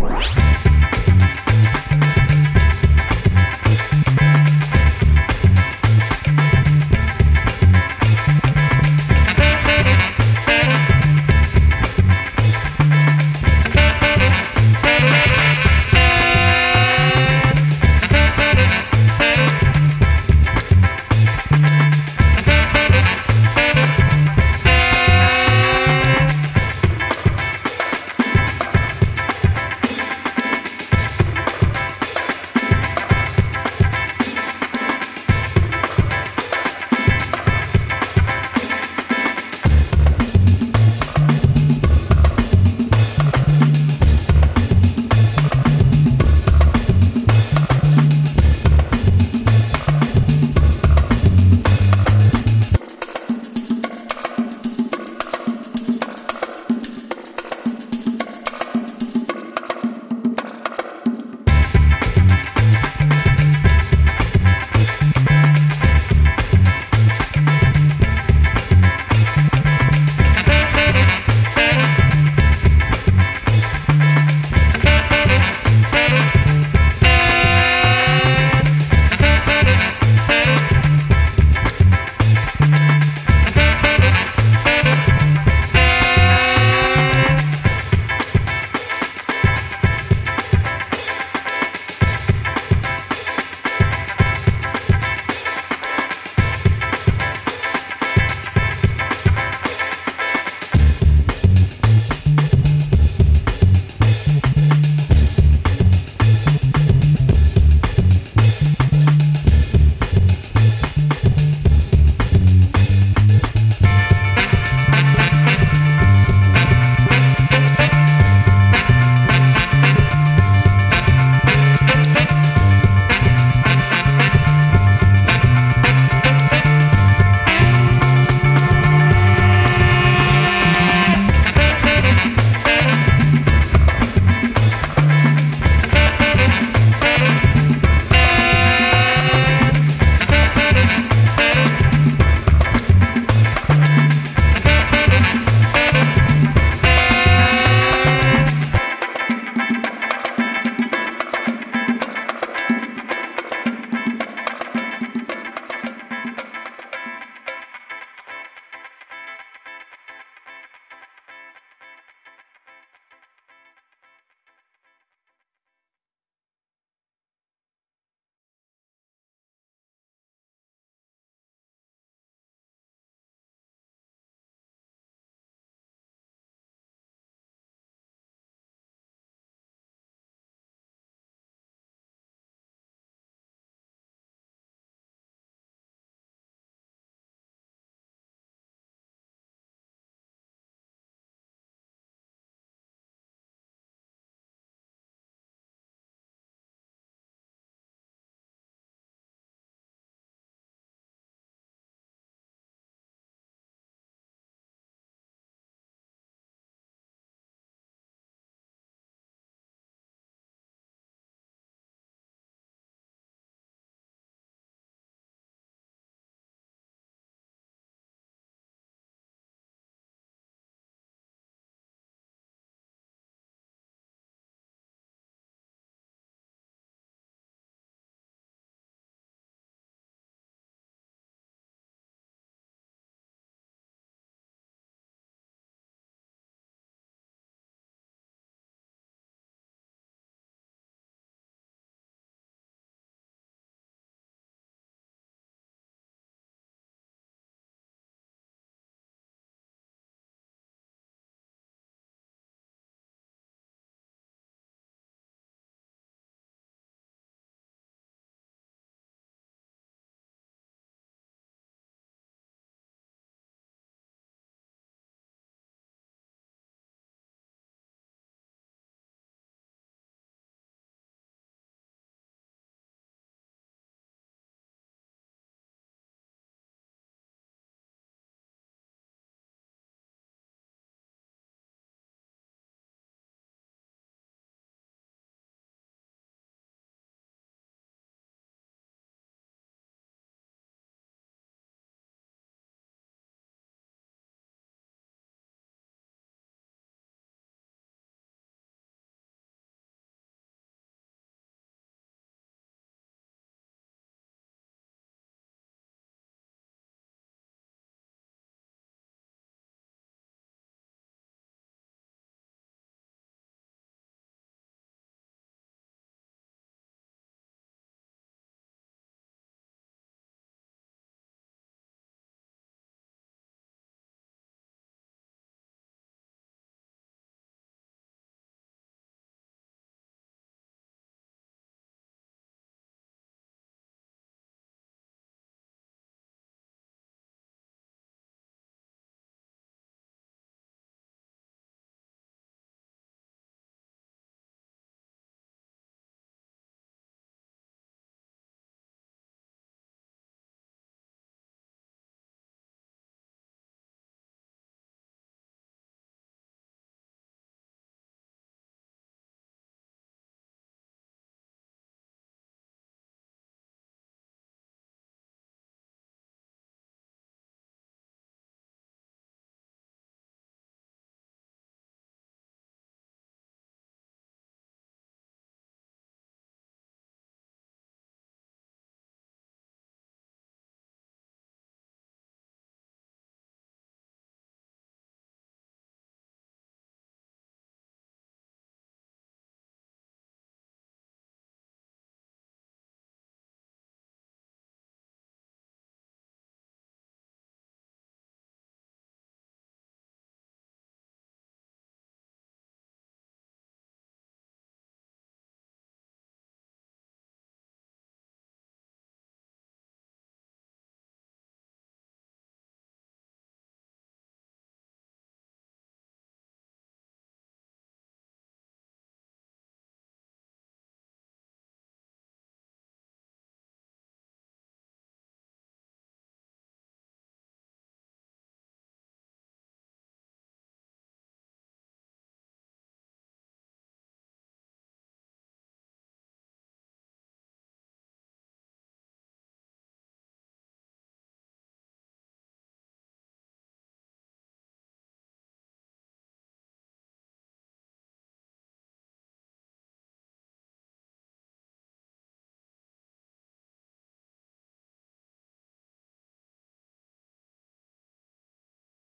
Bye.